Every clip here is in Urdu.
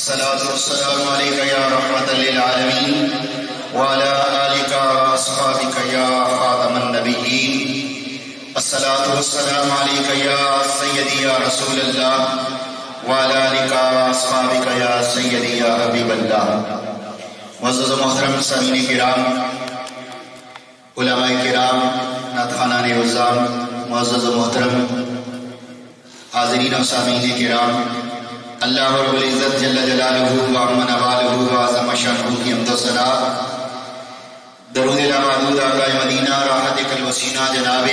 الصلاة والسلام عليك يا رحمة للعالمين وعلى آلك وأصحابك يا خاتم النبيين. الصلاة والسلام عليك يا سيدي يا رسول الله وعلى آلك وأصحابك يا سيدي يا حبيب الله. معزز محترم سامعین کرام، علماء کرام ناتخانان وزام معزز و محترم، حاضرین و سامعین کرام اللہ رب العزت جل جلالہ و امن والہ و اعظم شانہ کی حمد و ثنا درود لا الامادود آقا مدینہ، راحت کل وسینہ جناب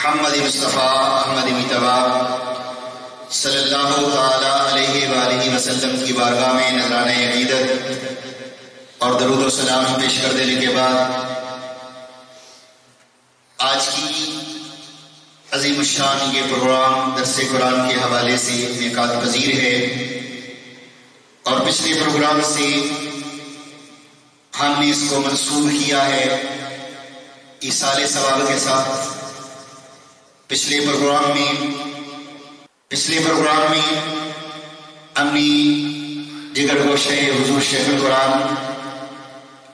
محمد مصطفیٰ احمد متبا صلی اللہ تعالی علیہ وآلہ وسلم کی بارگاہ میں نظرانہ عقیدت اور درود و سلام پیش کر دینے کے بعد آج کی عظیم الشان یہ پروگرام درس قرآن کے حوالے سے انعقاد پذیر ہے۔ اور پچھلے پروگرام سے ہم نے اس کو منسوخ کیا ہے ایسال ثواب کے ساتھ۔ پچھلے پروگرام میں پچھلے پروگرام میں ہم نے جگر گوشہ حضور شیخ القرآن،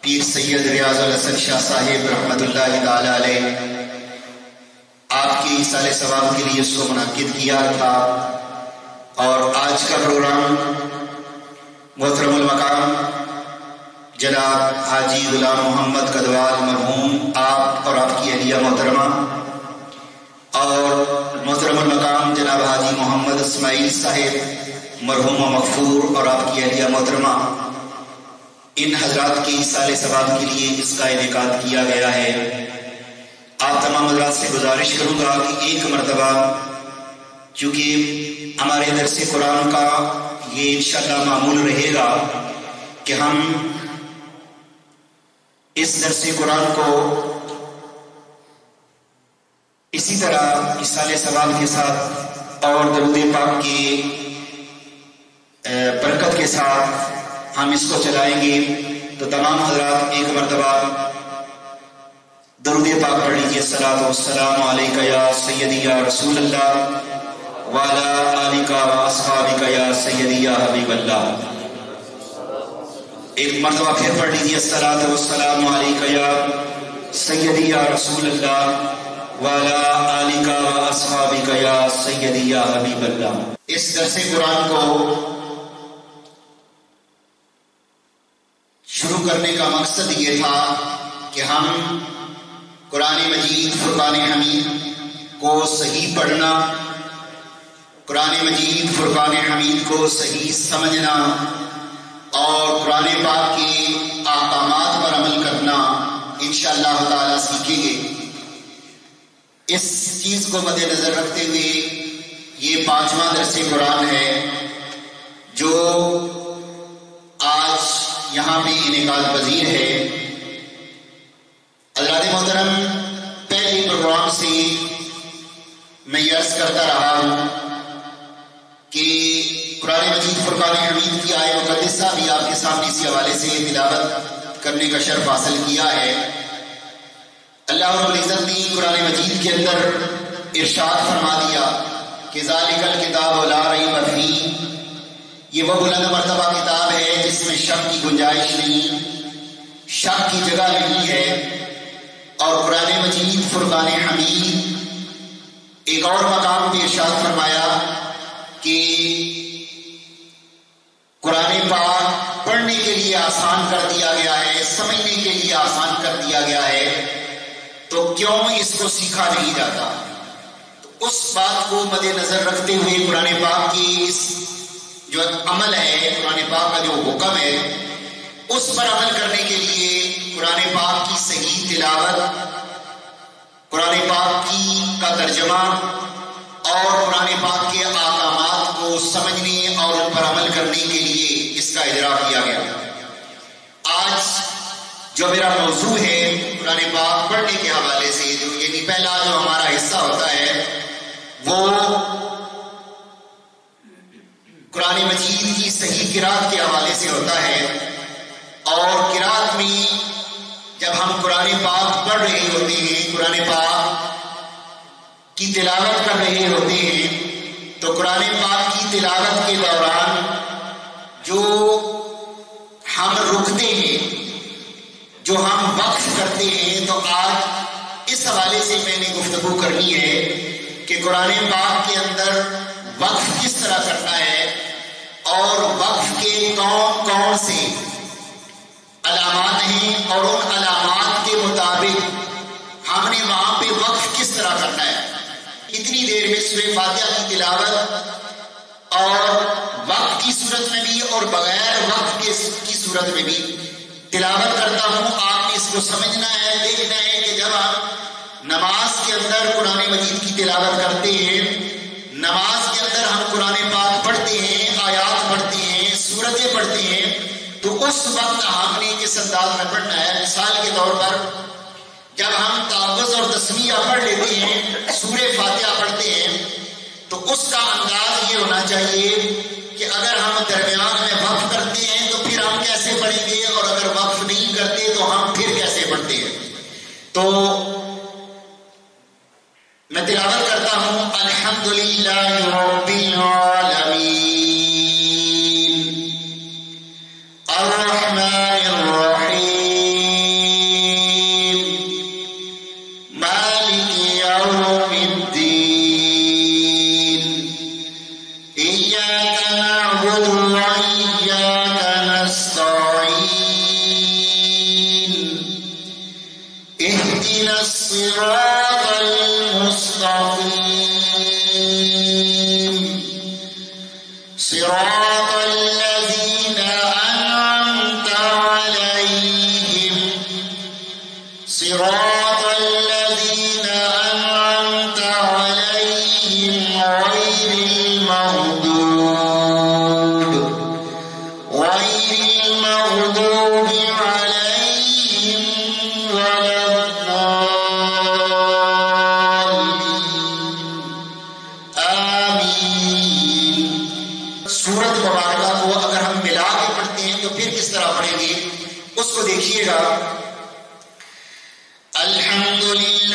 پیر سید ریاض الحسن شاہ صاحب رحمۃ اللہ تعالی علیہ آپ کی سال ثواب کے لیے اس کو منعقد کیا تھا۔ اور آج کا پروگرام محترم المقام جناب حاجی غلام محمد قدوال مرحوم، آپ اور آپ کی اہلیہ محترمہ۔ اور محترم المقام جناب حاجی محمد اسماعیل صاحب مرحوم مغفور اور آپ کی اہلیہ محترمہ۔ ان حضرات کی سال ثواب کے لیے اس کا انعقاد کیا گیا ہے۔ آپ تمام حضرات سے گزارش کروں گا کہ ایک مرتبہ چونکہ ہمارے درس قرآن کا یہ انشاءاللہ معمول رہے گا کہ ہم اس درس قرآن کو اسی طرح اسال ثواب کے ساتھ اور درود پاک کی برکت کے ساتھ ہم اس کو چلائیں گے۔ تو تمام حضرات ایک مرتبہ درود پاک پڑھ لیجیے الصلوۃ والسلام علیک یا سیدی یا رسول اللہ، وعلی آلک و اصحابک یا سیدی یا حبیب اللہ۔ ایک مرتبہ پھر پڑھ لیجیے الصلوۃ والسلام علیک یا سیدی یا رسول اللہ، وعلی آلک و اصحابک یا سیدی یا حبیب اللہ۔ اس درس قرآن کو شروع کرنے کا مقصد یہ تھا کہ ہم قرآن مجید، فرقان حمید کو صحیح پڑھنا، قرآن مجید، فرقان حمید کو صحیح سمجھنا اور قرآن پاک کے احکامات پر عمل کرنا انشاءاللہ تعالی سیکھیں گے۔ اس چیز کو مد نظر رکھتے ہوئے یہ پانچواں درس قرآن ہے جو آج یہاں پہ انعقاد پذیر ہے۔ حضرات محترم پہلے پروگرام سے میں یہ عرض کرتا رہا ہوں کہ قرآن مجید فرقان حمید کی آئے مقدسہ بھی آپ کے سامنے اسی حوالے سے تلاوت کرنے کا شرف حاصل کیا ہے۔ اللہ رب العزت نے قرآن مجید کے اندر ارشاد فرما دیا کہ ذالک الکتاب لا ریب فی یہ وہ بلند مرتبہ کتاب ہے جس میں شک کی گنجائش نہیں، شک کی جگہ نہیں ہے۔ اور قرآن مجید فرقان حمید ایک اور مقام پہ ارشاد فرمایا کہ قرآن پاک پڑھنے کے لیے آسان کر دیا گیا ہے، سمجھنے کے لیے آسان کر دیا گیا ہے۔ تو کیوں اس کو سیکھا نہیں جاتا؟ تو اس بات کو مد نظر رکھتے ہوئے قرآن پاک کی اس جو عمل ہے، قرآن پاک کا جو حکم ہے اس پر عمل کرنے کے لیے قرآن پاک کی صحیح تلاوت، قرآن پاک کی کا ترجمہ، اور قرآن پاک کے احکامات کو سمجھنے اور ان پر عمل کرنے کے لیے اس کا اجرا کیا گیا۔ آج جو میرا موضوع ہے قرآن پاک پڑھنے کے حوالے سے، جو یعنی پہلا جو ہمارا حصہ ہوتا ہے، وہ قرآن مجید کی صحیح قرآن کے حوالے سے ہوتا ہے۔ اور کراط میں جب ہم قرآن پاک پڑھ رہے ہوتے ہیں، قرآن پاک کی تلاوت کر رہے ہوتے ہیں، تو قرآن پاک کی تلاوت کے دوران جو ہم رکتے ہیں، جو ہم وقف کرتے ہیں، تو آج اس حوالے سے میں نے گفتگو کرنی ہے کہ قرآن پاک کے اندر وقف کس طرح کرنا ہے اور وقف کے کون کون سے علامات ہیں اور ان علامات کے مطابق ہم نے وہاں پہ وقف کس طرح کرنا ہے؟ اتنی دیر میں سورہ فاتحہ کی تلاوت اور وقت کی صورت میں بھی اور بغیر وقت کی صورت میں بھی تلاوت کرتا ہوں۔ آپ نے اس کو سمجھنا ہے، دیکھنا ہے کہ جب آپ نماز کے اندر قرآن مجید کی تلاوت کرتے ہیں، نماز کے اندر ہم قرآن پاک اس وقت ہم نے کس انداز میں پڑھنا ہے، مثال کے طور پر جب ہم تعوض اور تسمیہ پڑھ لیتے ہیں، سورہ فاتحہ پڑھتے ہیں، تو اس کا انداز یہ ہونا چاہیے کہ اگر ہم درمیان میں وقف کرتے ہیں، تو پھر ہم کیسے پڑھیں گے؟ اور اگر وقف نہیں کرتے، تو ہم پھر کیسے پڑھتے ہیں؟ تو سورت مبارکہ کو اگر ہم ملا کے پڑھتے ہیں تو پھر کس طرح پڑھیں گے؟ اس کو دیکھیے گا۔ الحمد للہ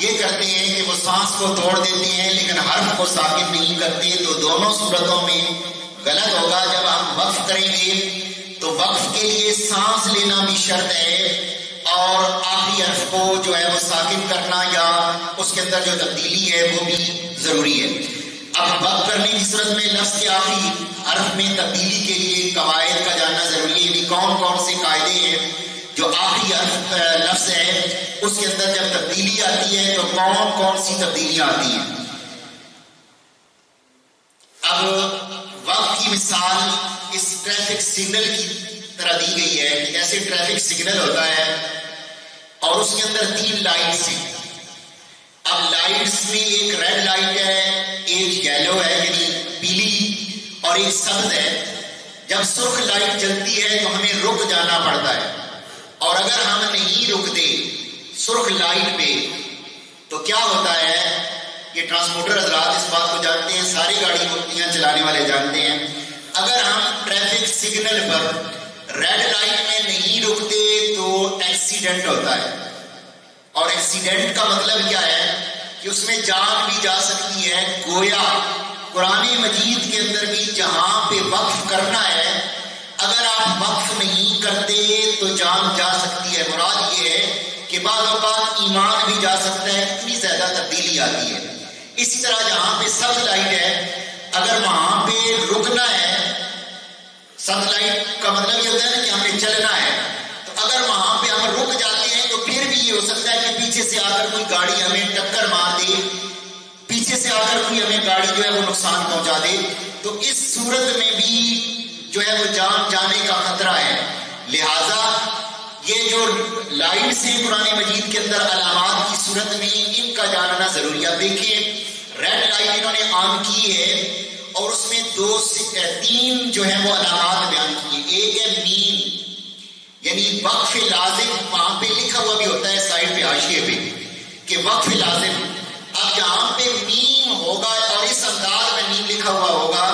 یہ کرتے ہیں کہ وہ سانس کو توڑ دیتی ہیں، لیکن حرف کو ساکن نہیں کرتی تو دونوں صورتوں میں غلط ہوگا۔ جب ہم وقف کریں گے، تو وقف کے لیے سانس لینا بھی شرط ہے اور آخری حرف کو جو ہے وہ ساکن کرنا یا اس کے اندر جو تبدیلی ہے، وہ بھی ضروری ہے۔ اب وقف کرنے کی صورت میں لفظ کے آخری حرف میں تبدیلی کے لیے قواعد کا جاننا ضروری ہے کہ کون کون سے قاعدے ہیں۔ جو آخری لفظ ہے، اس کے اندر جب تبدیلی آتی ہے تو کون کون سی تبدیلیاں آتی ہیں؟ اب وقت کی مثال اس ٹریفک سگنل کی طرح دی گئی ہے کہ جیسے ٹریفک سگنل ہوتا ہے اور اس کے اندر تین لائٹس ہیں۔ اب لائٹس میں ایک ریڈ لائٹ ہے، ایک یلو ہے یعنی پیلی، اور ایک سبز ہے۔ جب سرخ لائٹ جلتی ہے، تو ہمیں رک جانا پڑتا ہے۔ اور اگر ہم نہیں رکتے سرخ لائٹ پہ، تو کیا ہوتا ہے؟ یہ ٹرانسپورٹر حضرات اس بات کو جانتے ہیں، ساری گاڑی چلانے والے جانتے ہیں۔ اگر ہم ٹریفک سگنل پر ریڈ لائٹ میں نہیں رکتے تو ایکسیڈنٹ ہوتا ہے۔ اور ایکسیڈنٹ کا مطلب کیا ہے؟ کہ اس میں جان بھی جا سکتی ہے، گویا قرآن مجید کے اندر بھی جہاں پہ وقف کرنا ہے اگر آپ وقف نہیں کرتے تو جان جا سکتی ہے۔ مراد یہ ہے کہ بعض اوقات ایمان بھی جا سکتا ہے، اتنی زیادہ تبدیلی آتی ہے۔ اسی طرح جہاں پہ سب لائٹ ہے، اگر وہاں پہ رکنا ہے سب لائٹ کا مطلب یہ ہوتا ہے نا کہ ہمیں چلنا ہے۔ تو اگر وہاں پہ ہم رک جاتے ہیں تو پھر بھی یہ ہو سکتا ہے کہ پیچھے سے آ کر کوئی گاڑی ہمیں ٹکر مار دے۔ پیچھے سے آ کر کوئی ہمیں گاڑی جو ہے وہ نقصان پہنچا دے۔ تو اس صورت میں بھی جو ہے وہ جان جانے کا خطرہ ہے۔ لہذا یہ جو لائن سے قرآن مجید کے اندر علامات کی صورت میں ان کا جاننا ضروری ہے۔ دیکھیں ریڈ لائٹ انہوں نے آن کی ہے اور اس میں دو سے تین جو ہے وہ علامات بیان کیے ایک ہے مین یعنی وقف لازم وہاں پہ لکھا ہوا بھی ہوتا ہے سائڈ پہ، آشیے پہ، کہ وقف لازم۔ اب جہاں پہ میم ہوگا، اور اس انداز میں میم لکھا ہوا ہوگا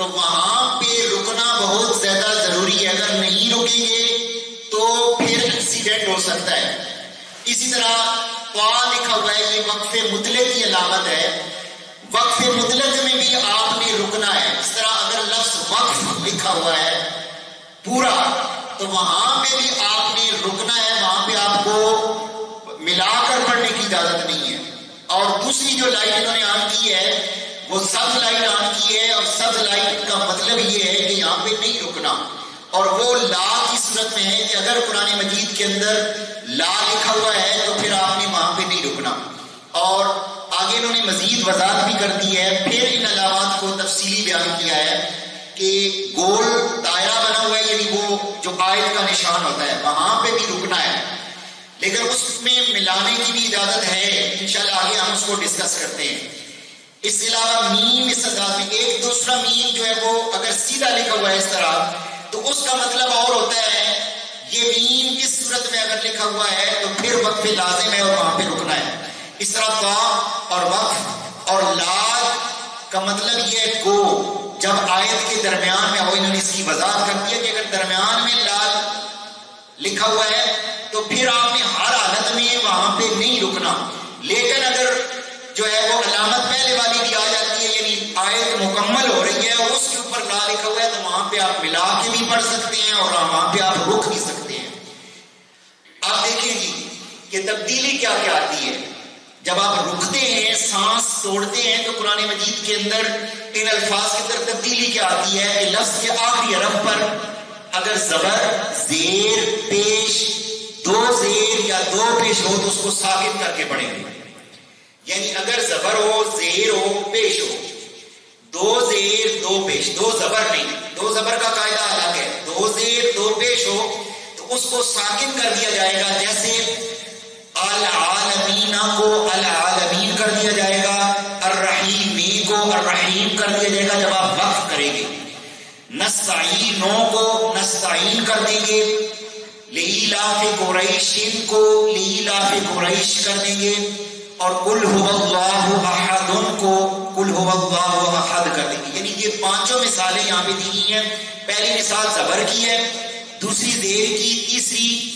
تو وہاں پہ رکنا بہت زیادہ ضروری ہے۔ اگر نہیں رکیں گے تو پھر ایکسیڈنٹ ہو سکتا ہے۔ اسی طرح پا لکھا ہوا ہے، یہ وقف مطلق کی علامت ہے۔ وقف مطلق میں بھی آپ نے رکنا ہے۔ اس طرح اگر لفظ وقف لکھا ہوا ہے پورا، تو وہاں پہ بھی آپ نے رکنا ہے۔ وہاں پہ آپ کو ملا کر پڑھنے کی اجازت نہیں ہے۔ اور دوسری جو لائٹ انہوں نے آن کی ہے وہ سب لائٹ آن کی ہے، اور سب لائٹ کا مطلب یہ ہے کہ یہاں پہ نہیں رکنا۔ اور وہ لا کی صورت میں ہے کہ اگر قرآن مجید کے اندر لا لکھا ہوا ہے تو پھر آپ نے وہاں پہ نہیں رکنا۔ اور آگے انہوں نے مزید وضاحت بھی کر دی ہے۔ پھر ان علامات کو تفصیلی بیان کیا ہے کہ گول دائرہ بنا ہوا ہے یعنی وہ جو آیت کا نشان ہوتا ہے، وہاں پہ بھی رکنا ہے۔ لیکن اس میں ملانے کی بھی اجازت ہے۔ انشاءاللہ آگے ہم اس کو ڈسکس کرتے ہیں۔ اس کے علاوہ میم اس انداز میں ایک دوسرا میم جو ہے وہ اگر سیدھا لکھا ہوا ہے اس طرح، تو اس کا مطلب اور ہوتا ہے، یہ میم اس صورت میں اگر لکھا ہوا ہے، تو پھر وقف لازم ہے اور وہاں پہ رکنا ہے۔ اس طرح با اور وقف اور لاد کا مطلب یہ ہے گو۔ جب آیت کے درمیان میں ہو، انہوں نے اس کی وضاحت کر دیا کہ اگر درمیان میں لال لکھا ہوا ہے، تو پھر آپ نے ہر حالت میں وہاں پہ نہیں رکنا۔ لیکن اگر جو ہے وہ علامت پہلے والی بھی آ جاتی ہے یعنی آیت مکمل ہو رہی ہے، اس کے اوپر لا لکھا ہوا ہے، تو وہاں پہ آپ ملا کے بھی پڑھ سکتے ہیں اور وہاں پہ آپ رک بھی سکتے ہیں۔ آپ دیکھیں جی کہ تبدیلی کیا کیا آتی ہے۔ جب آپ رکتے ہیں، سانس توڑتے ہیں، تو قرآن مجید کے اندر ان الفاظ کے اندر تبدیلی کیا آتی ہے کہ لفظ کے آخری حرف پر اگر زبر، زیر، پیش، دو زیر یا دو پیش ہو تو اس کو ثابت کر کے پڑھیں۔ گے یعنی اگر زبر ہو زیر ہو، پیش ہو۔ دو زیر دو پیش۔ دو زبر نہیں۔ دو زبر کا قاعدہ الگ ہے۔ دو زیر دو پیش ہو۔ تو اس کو ساکن کر دیا جائے گا۔ جیسے العالمین کو العالمین کر دیا جائے گا۔ الرحیمی کو الرحیم کر دیا جائے گا۔ جب آپ وقف کریں گے۔ نستعینوں کو نستعین کر دیں گے۔ لیلاف قریش کو لیلاف قریش کر دیں گے۔ اور کل ہو اللہ احد کو کل ہو اللہ احد کر دیں گے۔ یعنی یہ پانچوں مثالیں یہاں پہ دی گئی ہیں۔ پہلی مثال زبر کی ہے، دوسری زیر کی، تیسری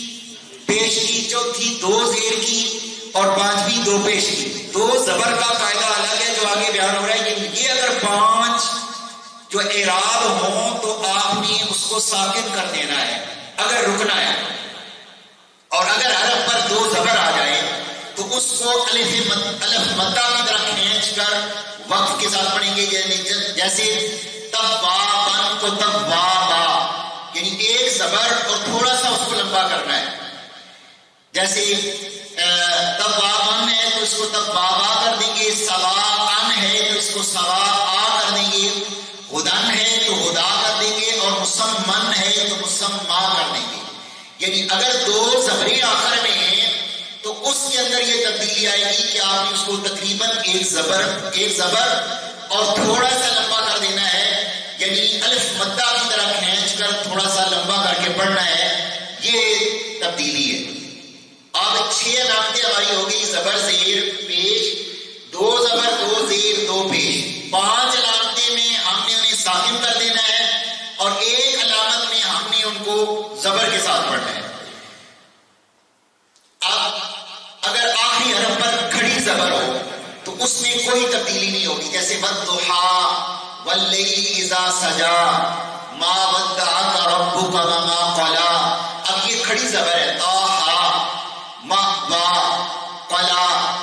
پیش کی، چوتھی دو زیر کی اور پانچویں دو پیش کی۔ دو زبر کا قاعدہ الگ ہے جو آگے بیان ہو رہا ہے۔ یعنی یہ اگر پانچ جو اعراب ہوں تو آپ نے اس کو ساکن کر دینا ہے۔ اگر رکنا ہے اور اگر عرب پر دو زبر آ جائے تو اس کو الف الف مدہ کی طرح کھینچ کر وقف کے ساتھ پڑھیں گے یعنی جیسے تب با بن کو تب با با یعنی ایک زبر اور تھوڑا سا اس کو لمبا کرنا ہے۔ جیسے تب با بن ہے تو اس کو تب با با کر دیں گے سوا ان ہے تو اس کو سوا آ کر دیں گے۔ ہدن ہے تو ہدا کر دیں گے اور مسمن ہے تو مسما کر دیں گے۔ یعنی اگر دو زبریں آخر میں ہیں تو اس کے اندر یہ تبدیلی آئے گی کہ آپ نے اس کو تقریباً ایک زبر ایک زبر اور تھوڑا سا لمبا کر دینا ہے یعنی الف مدہ کی طرح کھینچ کر تھوڑا سا لمبا کر کے پڑھنا ہے، یہ تبدیلی ہے۔ اب چھ علامتیں ہماری ہو گئی، زبر، زیر، پیش۔ دو زبر، دو زیر، دو پیش۔ پانچ علامتیں میں ہم نے انہیں ساکن کر دینا ہے اور ایک علامت میں ہم نے ان کو زبر کے ساتھ پڑھنا ہے۔ اگر آخری حرف پر کھڑی زبر ہو، تو اس میں کوئی تبدیلی نہیں ہوگی۔ جیسے ودحا واللیل اذا سجا، ما ودعک ربک وما قلا۔ اب یہ کھڑی زبر ہے تاہا ما وا قلا۔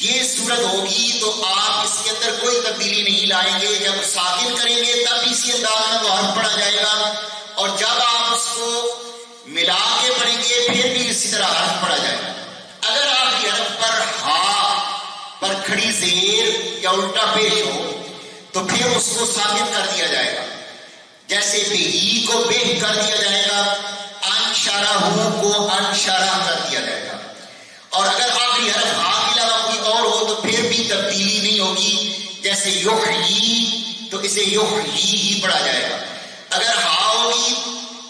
یہ صورت ہوگی تو آپ اس کے اندر کوئی تبدیلی نہیں لائیں گے۔ جب ساکن کریں گے، تب اسی انداز میں وہ حرف پڑا جائے گا۔ اور جب آپ اس کو ملا پھر بھی اسی طرح حرف پڑا جائے۔ اگر آپ کی حرف پر ہا پر کھڑی زیر یا الٹا پیش ہو، تو پھر اس کو ساکن کر دیا جائے گا۔ جیسے بہی کو بہ کر دیا جائے گا، انشارہ ہو کو انشارہ کر دیا جائے گا۔ اور اگر آخری حرف ہا کے علاوہ کوئی اور ہو، تو پھر بھی تبدیلی نہیں ہوگی۔ جیسے یحیی تو اسے یحیی ہی پڑھا جائے گا۔ اگر ہا ہوگی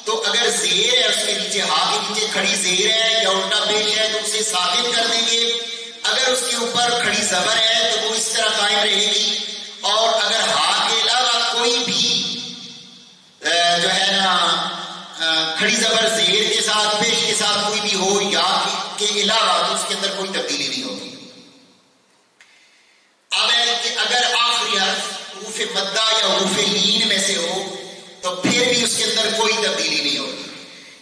تو اگر زیر ہے، اس کے نیچے ہا کے نیچے کھڑی زیر ہے یا الٹا پیش ہے، تو اسے ثابت کر دیں گے۔ اگر اس کے اوپر کھڑی زبر ہے، تو وہ اس طرح قائم رہے گی۔ اور اگر ہا کے علاوہ کوئی بھی جو ہے نا کھڑی زبر زیر کے ساتھ، پیش کے ساتھ کوئی بھی ہو یا کے علاوہ، تو اس کے اندر کوئی تبدیلی نہیں ہوگی۔ اب ہے کہ اگر آخری حرف حروف مدہ یا حروف لین میں سے ہو تو پھر بھی اس کے اندر کوئی تبدیلی نہیں ہوگی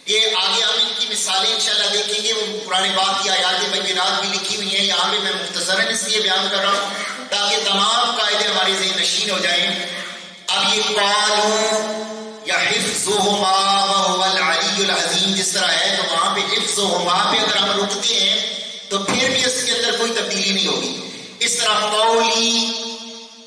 یہ آگے ہم ان کی مثالیں انشاءاللہ دیکھیں گے۔ وہ پرانے بات کی آیات بینات بھی لکھی ہوئی ہیں۔ یہاں پہ میں مختصراً اس لیے بیان کر رہا ہوں تاکہ تمام قاعدے ہماری ذہن نشین ہو جائیں۔ اب یہ قالو یا حفظہما وهو العلی العظیم۔ جس طرح ہے تو وہاں پہ حفظہما پہ اگر ہم رکتے ہیں تو پھر بھی اس کے اندر کوئی تبدیلی نہیں ہوگی۔ اس طرح قولی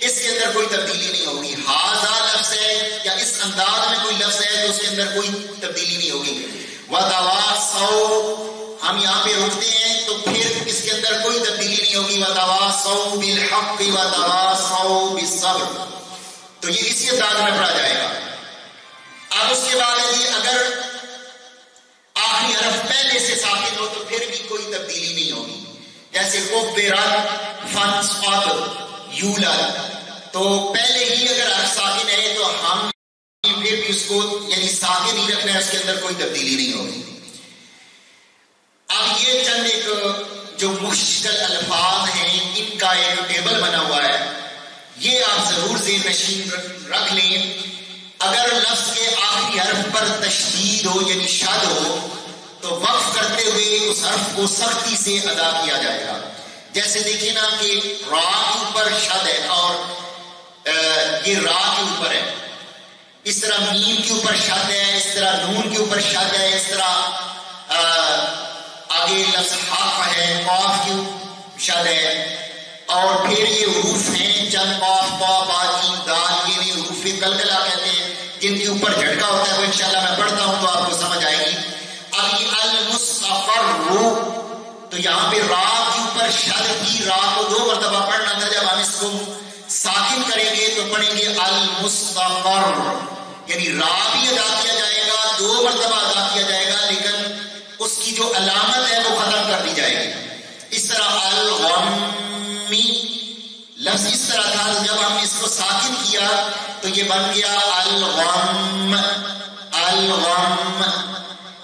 اس کے اندر کوئی تبدیلی نہیں ہوگی۔ ہاضا لفظ ہے یا اس انداز میں کوئی لفظ ہے تو اس کے اندر کوئی تبدیلی نہیں ہوگی۔ وَتَوَاسَوْا ہم یہاں پہ رکتے ہیں تو پھر اس کے اندر کوئی تبدیلی نہیں ہوگی۔ وَتَوَاسَوْا بِالْحَقِّ وَتَوَاسَوْا بِالصَّبْرِ۔ تو یہ اسی انداز میں پڑھا جائے گا۔ اب اس کے بعد ہے جی اگر آخری حرف پہلے سے ساکن ہو تو پھر بھی کوئی تبدیلی نہیں ہوگی۔ جیسے قبرت فنصفت یولد۔ تو پہلے ہی اگر حرف ساکن ہے تو ہم پھر بھی اس کو یعنی ساکن ہی رکھنا ہے، اس کے اندر کوئی تبدیلی نہیں ہوگی۔ اب یہ چند ایک جو مشکل الفاظ ہیں، ان کا ایک ٹیبل بنا ہوا ہے۔ یہ آپ ضرور ذہن نشین رکھ لیں۔ اگر لفظ کے آخری حرف پر تشدید ہو یعنی شد ہو، تو وقف کرتے ہوئے اس حرف کو سختی سے ادا کیا جائے گا۔ جیسے دیکھیں نا کہ را کے اوپر شد ہے اور یہ را کے اوپر ہے۔ اس طرح میم کے اوپر شد ہے، اس طرح نون کے اوپر شد ہے، اس طرح آگے لفظ حق ہے، قاف کی شد ہے۔ اور پھر یہ حروف ہیں چند قاف قا با جیم دال یہ بھی حروف کلکلا کہتے ہیں۔ جن کے اوپر جھٹکا ہوتا ہے وہ انشاءاللہ میں پڑھتا ہوں تو آپ کو سمجھ آئے گی۔ اب یہ المستقر تو یہاں پہ را کے اوپر شد کی را کو دو مرتبہ پڑھنا تھا جب ہم اس کو کریں گے تو پڑھیں گے المستقر یعنی را بھی ادا کیا جائے گا، دو مرتبہ ادا کیا جائے گا، لیکن اس کی جو علامت ہے وہ ختم کر دی جائے گی۔ اس طرح الغمی، لفظ اس طرح تھا، جب ہم اس کو ساکن کیا تو یہ بن گیا الغم الغم۔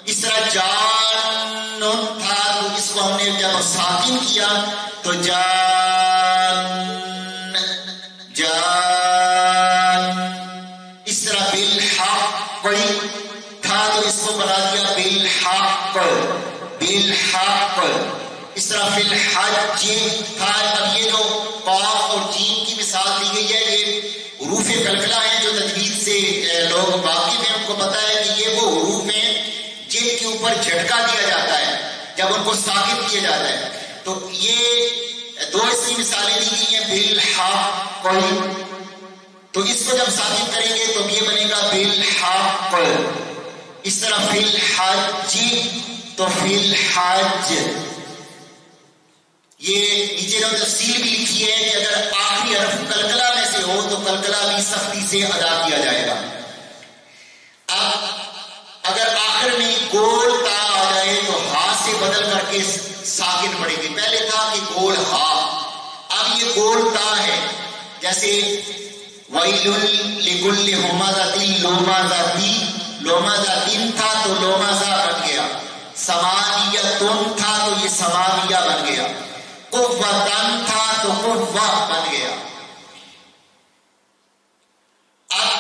اس طرح جان تھا تو اس کو ہم نے جب ساکن کیا تو جان تو اس کو بنا دیا بالحق بالحق۔ اس طرح فی الحج تھا، اب یہ جو قاف اور جیم کی مثال دی گئی ہے، یہ حروف کلکلا ہیں جو تجوید سے لوگ واقف ہیں۔ ان کو پتا ہے کہ یہ وہ حروف ہیں جن کے اوپر جھٹکا دیا جاتا ہے، جب ان کو ثابت کیا جاتا ہے۔ تو یہ دو اس کی مثالیں دی گئی ہیں، بالحق۔ تو اس کو جب ثابت کریں گے تو یہ بنے گا بالحق۔ اس طرح فی الحج، تو فی الحج۔ یہ نیچے نے تفصیل بھی لکھی ہے کہ اگر آخری حرف کلکلا میں سے ہو تو کلکلا بھی سختی سے ادا کیا جائے گا۔ اب اگر آخر میں گول تا آ جائے تو ہا سے بدل کر کے ساکن پڑے گی۔ پہلے تھا کہ گول ہا، اب یہ گول تا ہے۔ جیسے وَيْلٌ لِكُلِّ هُمَزَةٍ لُمَزَةٍ لومازا دن تھا تو لومازا بن گیا۔ سمانیہ تن تھا تو یہ سمانیہ بن گیا۔ قوتن تھا تو قوہ بن گیا۔ اب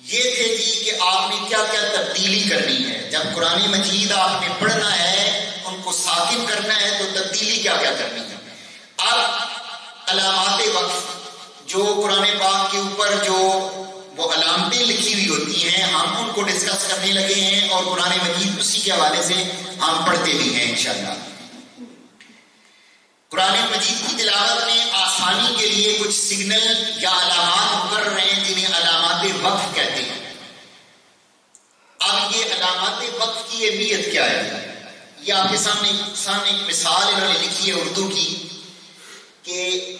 یہ تھے جی کہ آپ نے کیا کیا تبدیلی کرنی ہے۔ جب قرآن مجید آپ نے پڑھنا ہے، ان کو ساکن کرنا ہے، تو تبدیلی کیا کیا کرنی ہے؟ اب علامات وقف، جو قرآن پاک کے اوپر جو وہ علامتیں لکھی ہیں، ہم ان کو ڈسکس کرنے لگے ہیں اور قرآن مجید اسی کے حوالے سے ہم پڑھتے بھی ہیں انشاءاللہ۔ قرآن مجید کی تلاوت میں آسانی کے لیے کچھ سگنل یا علامات مقرر ہیں جنہیں علامات وقف کہتے ہیں۔ اب یہ علامات وقف کی اہمیت کیا ہے؟ یہ آپ کے سامنے سامنے ایک مثال انہوں نے لکھی ہے اردو کی کہ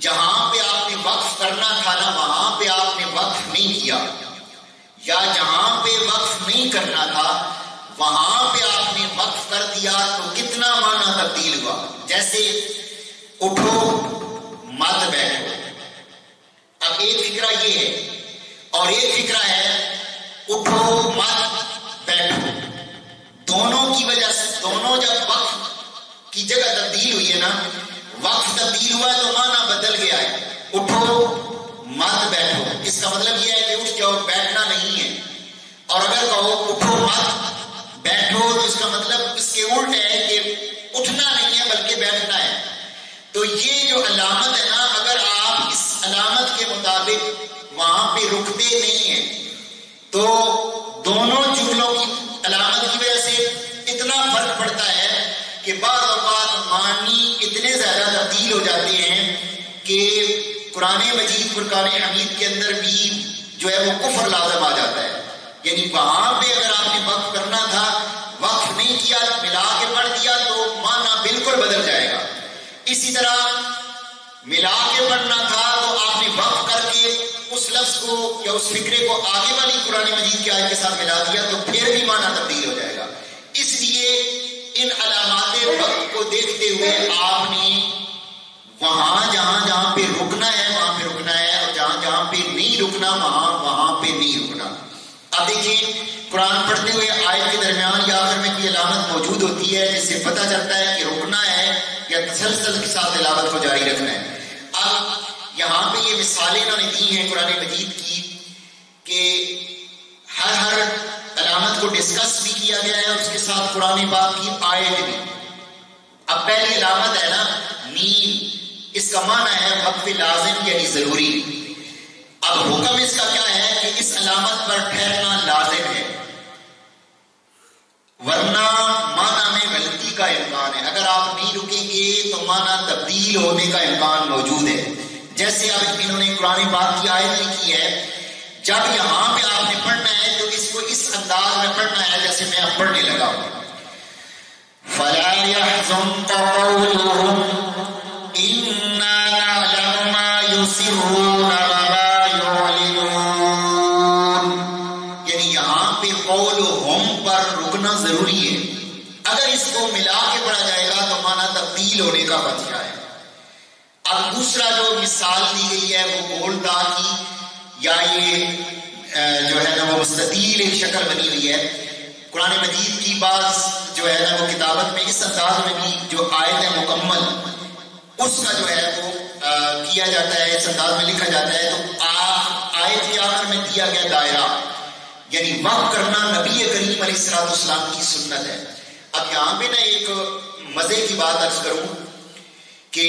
جہاں پہ آپ نے وقف کرنا تھا نا، وہاں پہ آپ نے وقف نہیں کیا۔ یا جہاں پہ وقف نہیں کرنا تھا، وہاں پہ آپ نے وقف کر دیا تو کتنا معنی تبدیل ہوا؟ جیسے اٹھو، مت بیٹھو۔ اب ایک فکرہ یہ ہے، اور ایک فکرہ ہے، اٹھو، مت بیٹھو۔ دونوں کی وجہ سے، دونوں جب وقف کی جگہ تبدیل ہوئی ہے نا وقت تبدیل ہوا ہے تو معنی بدل گیا ہے۔ اٹھو مت بیٹھو۔ اس کا مطلب یہ ہے کہ اٹھ جاؤ، بیٹھنا نہیں ہے۔ اور اگر کہو اٹھو مت، بیٹھو، تو اس کا مطلب اس کے الٹ ہے کہ اٹھنا نہیں ہے، بلکہ بیٹھنا ہے۔ تو یہ جو علامت ہے نا، اگر آپ اس علامت کے مطابق وہاں پہ رکتے نہیں ہیں، تو دونوں جملوں کی علامت کی وجہ سے اتنا فرق پڑتا ہے کہ بعض اوقات معنی اتنے زیادہ تبدیل ہو جاتے ہیں کہ قرآن مجید فرقان حمید کے اندر بھی جو ہے وہ کفر لازم آ جاتا ہے۔ یعنی وہاں پہ اگر آپ نے وقف کرنا تھا، وقف نہیں کیا، ملا کے پڑھ دیا تو معنی بالکل بدل جائے گا۔ اسی طرح ملا کے پڑھنا تھا تو آپ نے وقف کر کے اس لفظ کو یا اس فکرے کو آگے والی قرآن مجید کے آئے کے ساتھ ملا دیا تو پھر بھی معنی تبدیل ہو جائے گا۔ اس لیے ان علامات وقت کو دیکھتے ہوئے آپ نے وہاں جہاں جہاں پہ رکنا ہے، وہاں پہ رکنا ہے، اور جہاں جہاں پہ نہیں رکنا، وہاں وہاں پہ نہیں رکنا۔ اب دیکھیں قرآن پڑھتے ہوئے آیت کے درمیان یا آخر میں کوئی علامت موجود ہوتی ہے، جس سے پتہ چلتا ہے کہ رکنا ہے یا تسلسل کے ساتھ تلاوت کو جاری رکھنا ہے۔ اب یہاں پہ یہ مثالیں انہوں نے دی ہیں قرآن مجید کی کہ ہر ہر علامت کو ڈسکس بھی کیا گیا ہے اس کے ساتھ قرآن پاک کی آیت بھی۔ اب پہلی علامت ہے نا اس کا معنی ہے وقف لازم یعنی ضروری۔ اب حکم اس کا کیا ہے کہ اس علامت پر ٹھہرنا لازم ہے۔ ورنہ معنی میں غلطی کا امکان ہے۔ اگر آپ نہیں رکیں گے تو معنی تبدیل ہونے کا امکان موجود ہے۔ جیسے اب انہوں نے قرآن پاک کی آیت لکھی ہے، جب یہاں پہ آپ نے پڑھنا ہے تو اس کو اس انداز میں پڑھنا ہے جیسے میں اب پڑھنے لگا ہوں۔ فلا يحزنك قولهم بعض جو ہے نا وہ کتابت میں اس انداز میں بھی جو آیت ہے مکمل۔ اس کا جو ہے وہ کیا جاتا ہے اس انداز میں لکھا جاتا ہے، تو آیت کے آخر میں دیا گیا دائرہ۔ یعنی وقت کرنا نبی کریم علیہ السلام اسلام کی سنت ہے۔ اب یہاں پہ نا ایک مزے کی بات عرض کروں کہ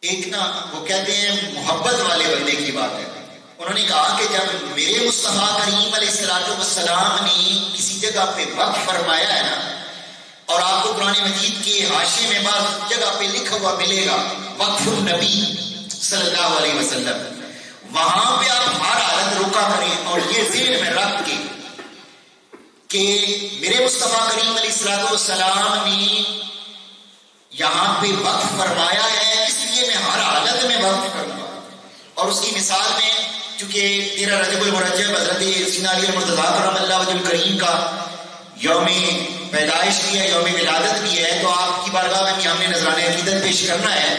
ایک نا، وہ کہتے ہیں، محبت والے بندے کی بات ہے۔ انہوں نے کہا کہ جب میرے مصطفیٰ کریم علیہ السلام والسلام نے کسی جگہ پہ وقف فرمایا ہے نا اور آپ کو قرآن مجید کے حاشے میں بعض جگہ پہ لکھا ہوا ملے گا، وقف النبی صلی اللہ علیہ وسلم۔ وہاں پہ آپ ہر حالت روکا کریں اور یہ ذہن میں رکھ کے کہ میرے مصطفیٰ کریم علیہ السلام والسلام نے یہاں پہ وقف فرمایا ہے، اس لیے میں ہر حالت میں وقف کروں گا۔ اور اس کی مثال میں، چونکہ تیرہ رجب المرجب حضرت سینا علی مرتضی کرم اللہ وجل کریم کا یوم پیدائش بھی ہے یوم ولادت بھی ہے، تو آپ کی بارگاہ میں بھی ہم نے نذرانہ عقیدت پیش کرنا ہے۔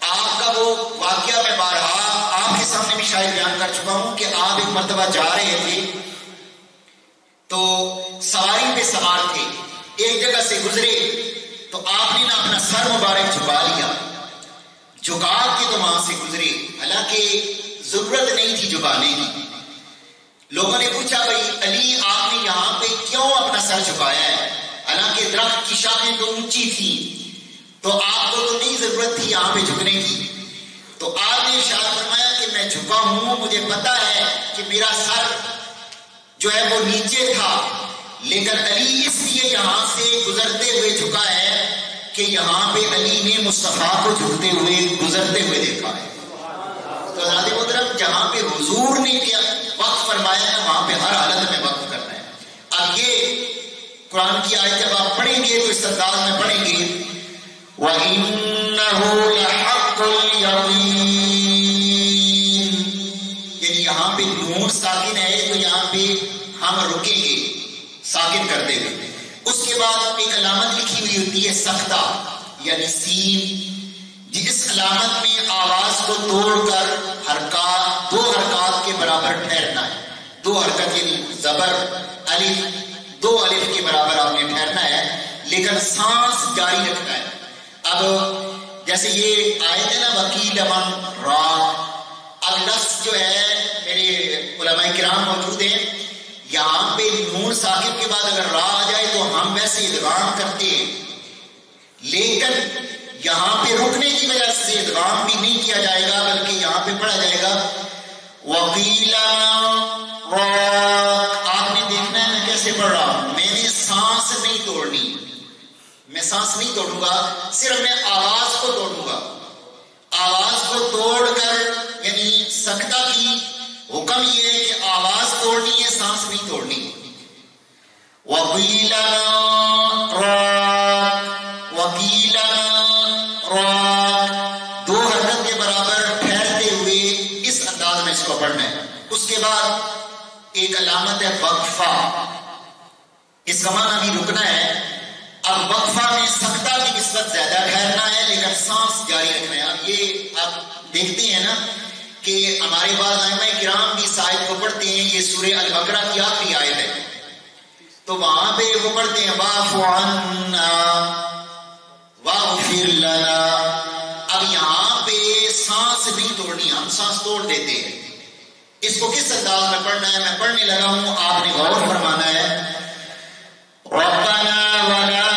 آپ کا وہ واقعہ میں بارہا آپ کے سامنے بھی شاید بیان کر چکا ہوں کہ آپ ایک مرتبہ جا رہے تھے۔ تو سواری پہ سوار تھے، ایک جگہ سے گزرے۔ تو آپ نے نا اپنا سر مبارک جھکا لیا۔ جھکا کے تو وہاں سے گزرے، حالانکہ ضرورت نہیں تھی جھکانے کی۔ لوگوں نے پوچھا، بھائی علی، آپ نے یہاں پہ کیوں اپنا سر جھکایا ہے؟ حالانکہ درخت کی شاخیں تو اونچی تھی۔ تو آپ کو تو نہیں ضرورت تھی یہاں پہ جھکنے کی۔ تو آپ نے اشارہ فرمایا کہ میں جھکا ہوں، مجھے پتا ہے کہ میرا سر جو ہے وہ نیچے تھا۔ لیکن علی اس لیے یہاں سے گزرتے ہوئے جھکا ہے کہ یہاں پہ علی نے مصطفیٰ کو جھکتے ہوئے، گزرتے ہوئے دیکھا ہے۔ تو حضرت محترم جہاں پہ حضور نے کیا، وقت فرمایا ہے، وہاں پہ ہر حالت میں وقت کرنا ہے۔ اب یہ قرآن کی آیت جب آپ پڑھیں گے، تو اس انداز میں پڑھیں گے، وَإِنَّهُ لَحَقُّ الْيَقِينِ یعنی یہاں پہ نور ساکن ہے، تو یہاں پہ ہم رکیں گے، ساکن کرتے ہوئے اس کے بعد ایک علامت لکھی ہوئی ہوتی ہے، سختہ یعنی سین۔ جس علامت میں آواز کو توڑ کر حرکات، دو حرکات کے برابر ٹھہرنا ہے۔ دو حرکت یعنی زبر، الف، دو الف کے برابر آپ نے ٹھہرنا ہے، لیکن سانس جاری رکھنا ہے۔ اب جیسے یہ آئے تھے نا، وکیل امن راگ اب لفظ جو ہے، میرے علماء کرام موجود ہیں، یہاں پہ نون ساکب کے بعد اگر را آ جائے تو ہم ویسے ادغام کرتے ہیں۔ لیکن یہاں پہ رکنے کی وجہ سے ادغام بھی نہیں کیا جائے گا، بلکہ یہاں پہ پڑھا جائے گا۔ وکیلا آپ نے دیکھنا ہے میں کیسے پڑھ رہا ہوں۔ میں نے سانس نہیں توڑنی۔ میں سانس نہیں توڑوں گا، صرف میں آواز کو توڑوں گا۔ آواز کو توڑ کر یعنی سکتا کی حکم یہ کہ آواز توڑنی ہے، سانس نہیں توڑنی۔ وکیلا وکیلا بعد ایک علامت ہے وقفہ۔ اس کا معنی بھی رکنا ہے۔ اب وقفہ میں سختہ کی نسبت زیادہ ٹھہرنا ہے، لیکن سانس جاری رکھنا ہے۔ اب یہ آپ دیکھتے ہیں نا کہ ہمارے بعض ائمہ کرام بھی صاحب کو پڑھتے ہیں۔ یہ سورہ البقرہ کی آخری آیت ہے۔ تو وہاں پہ وہ پڑھتے ہیں واف عنا، واغفر لنا۔ اب یہاں پہ سانس نہیں توڑنی، ہم سانس توڑ دیتے ہیں۔ اس کو کس انداز میں پڑھنا ہے؟ میں پڑھنے لگا ہوں، آپ نے غور فرمانا ہے۔ ربنا ولا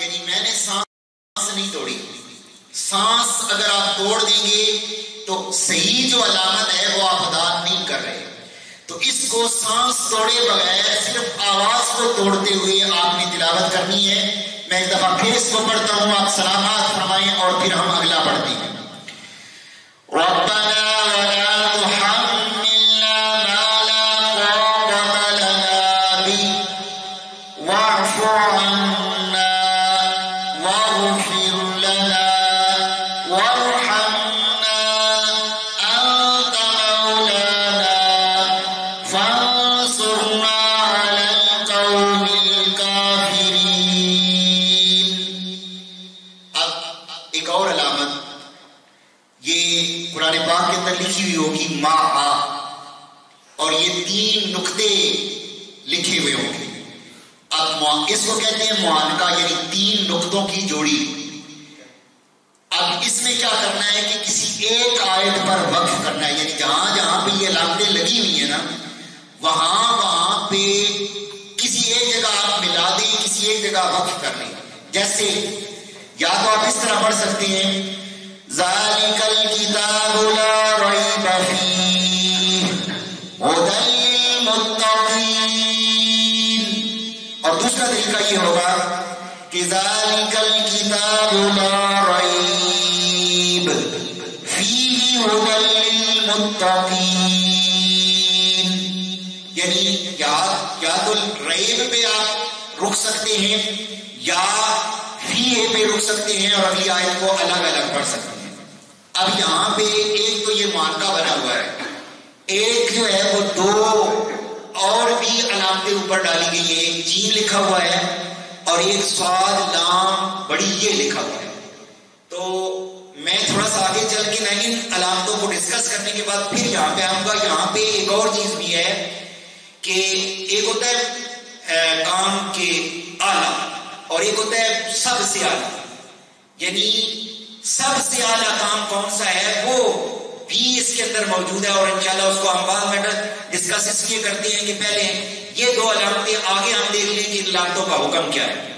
یعنی میں نے سانس توڑی۔ سانس اگر آپ توڑ دیں گے تو صحیح جو علامت ہے وہ آپ ادا نہیں کر رہے تو اس کو سانس توڑے بغیر صرف آواز کو توڑتے ہوئے آپ نے تلاوت کرنی ہے۔ میں ایک دفعہ پھر اس کو پڑھتا ہوں، آپ سلامات فرمائیں اور پھر ہم اگلا پڑھتے ہیں۔ ربنا پاک اندر لکھی ہوئی ہوگی ما آ اور یہ تین نقطے لکھے ہوئے ہوں گے۔ اب اس کو کہتے ہیں معانکہ یعنی تین نقطوں کی جوڑی۔ اب اس میں کیا کرنا ہے کہ کسی ایک آیت پر وقف کرنا ہے یعنی جہاں جہاں پہ یہ علامتیں لگی ہوئی ہیں نا، وہاں وہاں پہ کسی ایک جگہ آپ ملا دیں، کسی ایک جگہ وقف کر لیں۔ جیسے یا تو آپ اس طرح پڑھ سکتے ہیں ذَلِكَ الْكِتَابُ لَا رَيْبَ هُدًى لِّلْمُتَّقِينَ۔ اور دوسرا طریقہ یہ ہوگا کہ ذَلِكَ الْكِتَابُ لَا رَيْبَ۔ فِيهِ هُدًى لِّلْمُتَّقِينَ۔ یعنی یا یا تو ریب پہ آپ رک سکتے ہیں یا فی پہ رک سکتے ہیں اور اگلی آیت کو الگ الگ پڑھ سکتے ہیں۔ اب یہاں پہ ایک تو یہ مانکا بنا ہوا ہے۔ ایک جو ہے وہ دو اور بھی علامتیں اوپر ڈالی گئی ہیں۔ ایک جین لکھا ہوا ہے اور ایک سواد لام بڑی یہ لکھا ہوا ہے۔ تو میں تھوڑا سا آگے چل کے میں ان علامتوں کو ڈسکس کرنے کے بعد پھر یہاں پہ آؤں گا۔ یہاں پہ ایک اور چیز بھی ہے کہ ایک ہوتا ہے کام کے آلہ اور ایک ہوتا ہے سب سے آلہ یعنی سب سے اعلیٰ کام کون سا ہے؟ وہ اس کے اندر موجود ہے اور انشاءاللہ اس کو ہم بعد میں ڈسکس اس لیے کرتے ہیں کہ پہلے یہ دو علامتیں آگے ہم دیکھ لیں کہ علامتوں کا حکم کیا ہے۔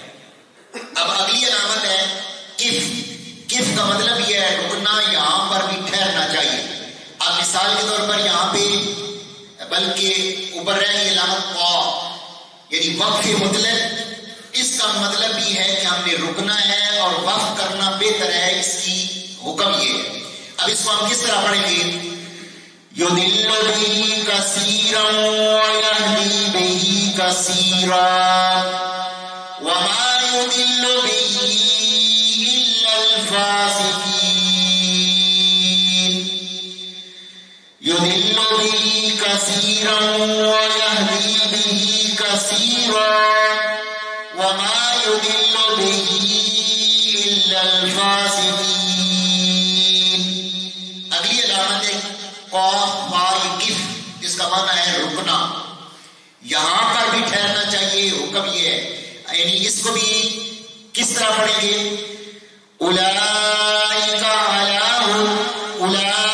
اب اگلی علامت ہے کف۔ کف کا مطلب یہ ہے رکنا، یہاں پر بھی ٹھہرنا چاہیے۔ اب مثال کے طور پر یہاں پہ بلکہ اوپر رہے علامت قا یعنی وقف مطلب اس کا مطلب بھی ہے کہ ہم نے رکنا ہے اور وقف کرنا بہتر ہے، اس کی حکم یہ ہے۔ اب اس کو ہم کس طرح پڑھیں گے یو دل بھی کثیر ویہدی بھی وما يُدِلُّ به إلا الفاسقين يُدِلُّ به كثيرا ويهدي به كثيرا وما يُدِلُّ به إلا الفاسقين ہے قوف فائی اس کا معنی ہے رکنا۔ یہاں پر بھی ٹھہرنا چاہیے، حکم یہ ہے۔ یعنی اس کو بھی کس طرح پڑھیں گے؟ اولئک علیہم اولئک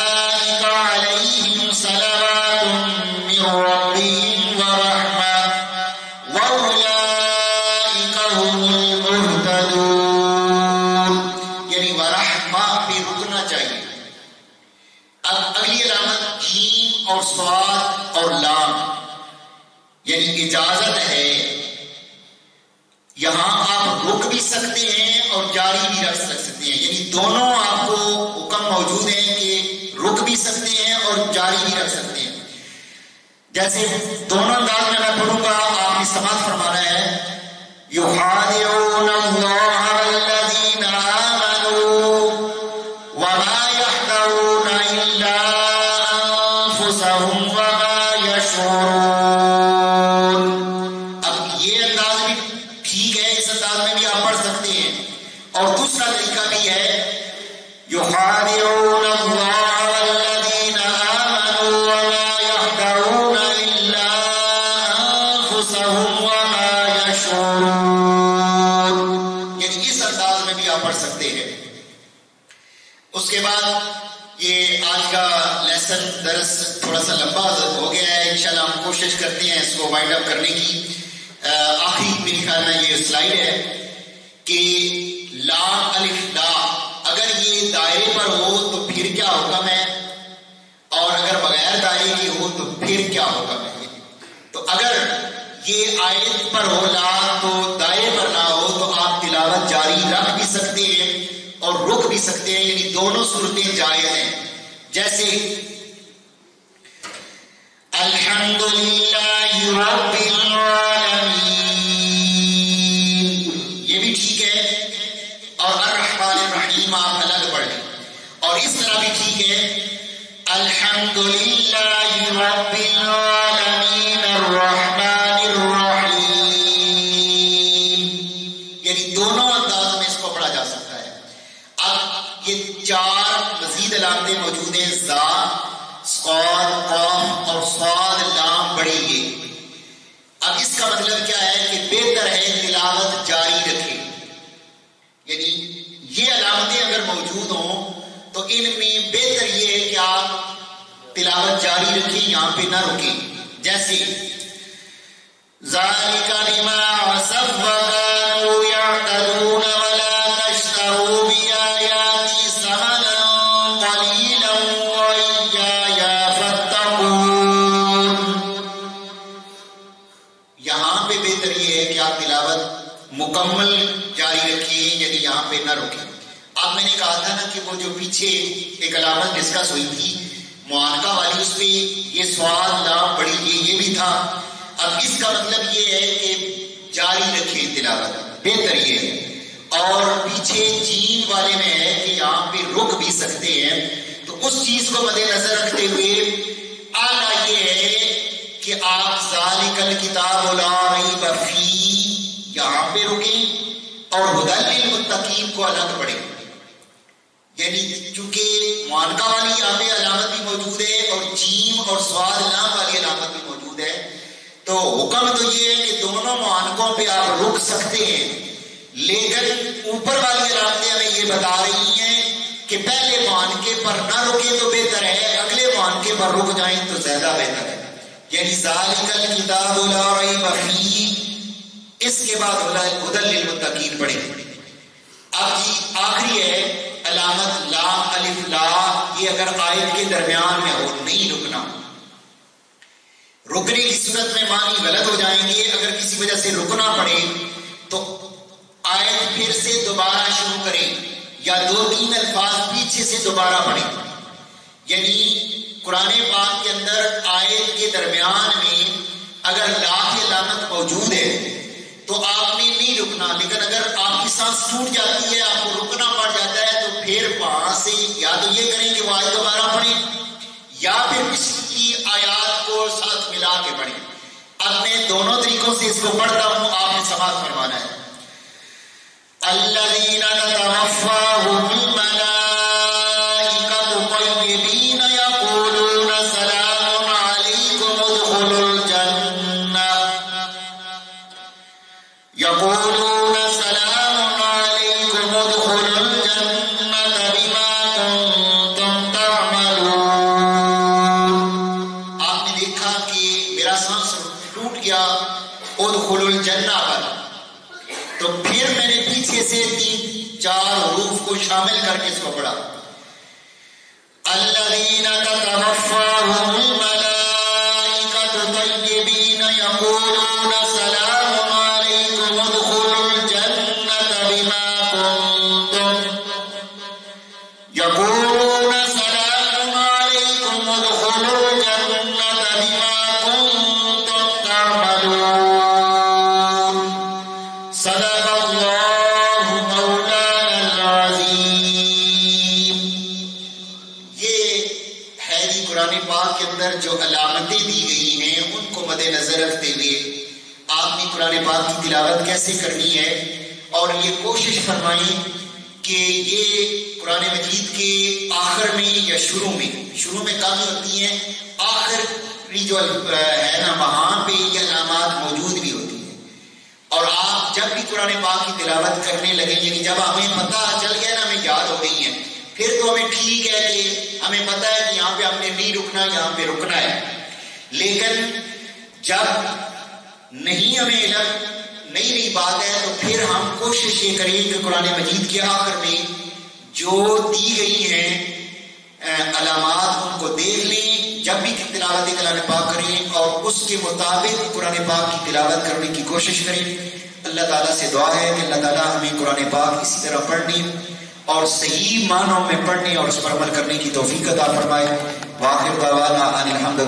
دونوں آپ کو حکم موجود ہیں کہ رک بھی سکتے ہیں اور جاری بھی رکھ سکتے ہیں۔ جیسے دونوں انداز میں میں پڑھوں گا، آپ نے سماعت فرمانا ہے یخادعون اللہ والذین آمنوا وما يحذرون إلا أنفسهم وما يشعرون ہیں اس وائنڈ اپ کرنے کی۔ آخری میرے خیال میں یہ سلائڈ ہے کہ لا الف لا اگر یہ دائرے پر ہو تو پھر کیا حکم ہے؟ اور اگر بغیر دائرے کی ہو تو پھر کیا حکم ہے؟ تو اگر یہ آیت پر ہو لا، تو دائرے پر نہ ہو تو آپ تلاوت جاری رکھ بھی سکتے ہیں اور رک بھی سکتے ہیں یعنی دونوں صورتیں جائز ہیں۔ جیسے الحمد للہ رب العالمین۔ یہ بھی ٹھیک ہے؟ اور الرحمن الرحیم، آپ الگ پڑھیں۔ اور اس طرح بھی ٹھیک ہے؟ الحمد للہ رب العالمین۔ ان میں بہتر یہ ہے کہ آپ تلاوت جاری رکھیں، یہاں پہ نہ رکیں۔ جیسے ذالک بما عصوا وكانوا يعتدون اب میں نے کہا تھا نا کہ وہ جو پیچھے ایک علامت ڈسکس ہوئی تھی معانکہ والی، اس پہ یہ سوال لام بڑی یہ یہ بھی تھا۔ اب اس کا مطلب یہ ہے کہ جاری رکھیں تلاوت، بہتر یہ ہے۔ اور پیچھے چین والے میں ہے کہ یہاں پہ رک بھی سکتے ہیں۔ تو اس چیز کو مد نظر رکھتے ہوئے آنا یہ ہے کہ آپ ذالک الکتاب لا ریب فی یہاں پہ رکیں اور ہدل للمتقین کو الگ پڑھیں۔ یعنی چونکہ معانکہ والی یہاں پہ علامت بھی موجود ہے اور جیم اور سواد نام والی علامت بھی موجود ہے، تو حکم تو یہ ہے کہ دونوں معانکوں پہ آپ رک سکتے ہیں۔ لیکن اوپر والی علامتیں ہمیں یہ بتا رہی ہیں کہ پہلے مانکے پر نہ رکے تو بہتر ہے، اگلے مانکے پر رک جائیں تو زیادہ بہتر ہے۔ یعنی ذالک الکتاب لا ریب فیہ، اس کے بعد ہدل للمتقین پڑھیں۔ اب جی آخری ہے علامت لا الف لا، یہ اگر آیت کے درمیان میں ہو، نہیں رکنا۔ رکنے کی صورت میں معنی غلط ہو جائیں گے، اگر کسی وجہ سے رکنا پڑے، تو آیت پھر سے دوبارہ شروع کریں یا دو تین الفاظ پیچھے سے دوبارہ پڑھیں یعنی قرآن پاک کے اندر آیت کے درمیان میں اگر لا کی علامت موجود ہے، تو آپ نے نہیں رکنا، لیکن اگر آپ کی سانس ٹوٹ جاتی ہے، آپ کو رکنا پڑ جاتا ہے پھر وہاں سے یا تو یہ کریں کہ وہ آئے دوبارہ پڑھیں، یا پھر پچھلی آیات کو ساتھ ملا کے پڑھیں۔ اب میں دونوں طریقوں سے اس کو پڑھتا ہوں، آپ نے سماعت فرمانا ہے۔ اللہ کر کے اس پاک کی تلاوت کیسے کرنی ہے اور یہ کوشش فرمائیں کہ یہ قرآن مجید کے آخر میں یا شروع میں شروع میں کافی ہوتی ہیں آخری جو ہے نا وہاں پہ یہ علامات موجود بھی ہوتی ہیں۔ اور آپ جب بھی قرآن پاک کی تلاوت کرنے لگیں یعنی جب ہمیں پتہ چل گیا نا، ہمیں یاد ہو گئی ہیں، پھر تو ہمیں ٹھیک ہے کہ ہمیں پتہ ہے کہ یہاں پہ ہم نے نہیں رکنا، یہاں پہ رکنا ہے۔ لیکن جب نہیں ہمیں علم، نئی نئی بات ہے، تو پھر ہم کوشش یہ کریں کہ قرآن مجید کے آخر میں جو دی گئی ہیں علامات ان کو دیکھ لیں، جب بھی تلاوت کلام پاک کریں اور اس کے مطابق قرآن پاک کی تلاوت کرنے کی کوشش کریں۔ اللہ تعالیٰ سے دعا ہے کہ اللہ تعالیٰ ہمیں قرآن پاک اسی طرح پڑھنے اور صحیح معنوں میں پڑھنے اور اس پر عمل کرنے کی توفیق عطا فرمائے۔ واخر دعوانا ان الحمد